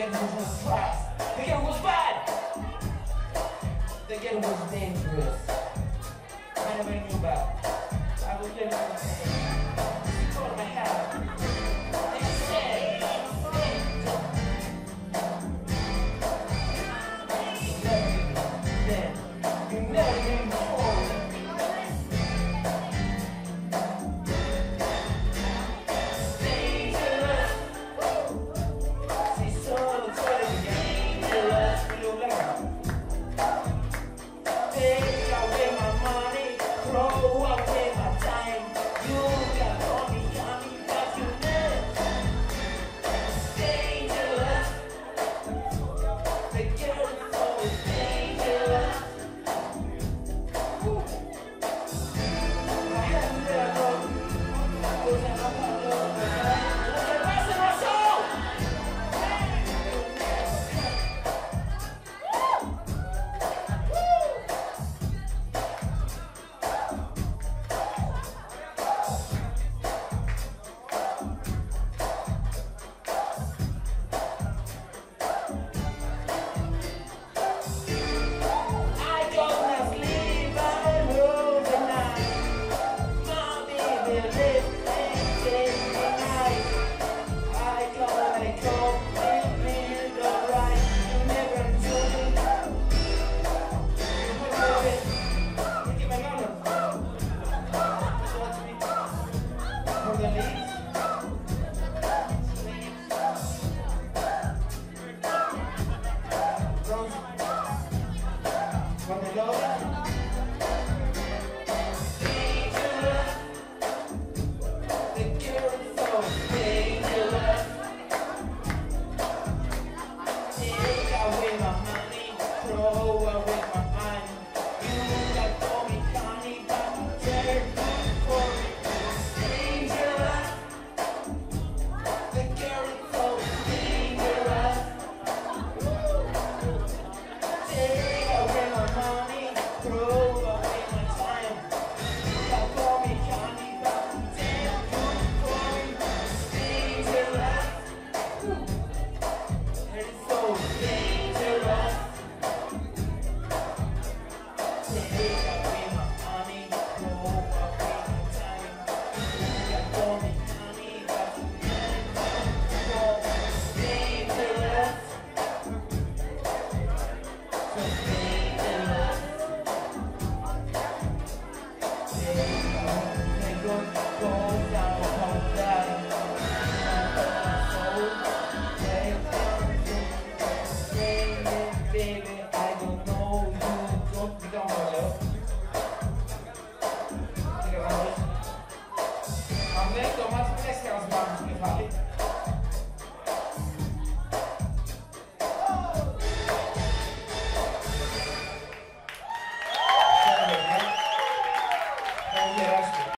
ghetto was fast. The ghetto was bad. The ghetto was dangerous. I never knew about. I was living money. Yeah.